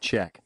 Check.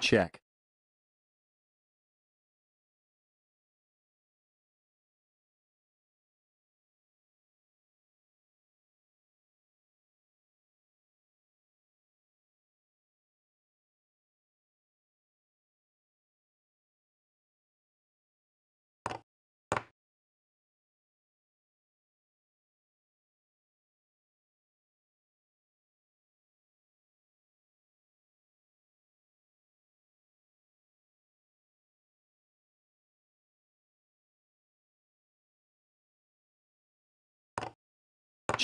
Check.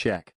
Check.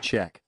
Check.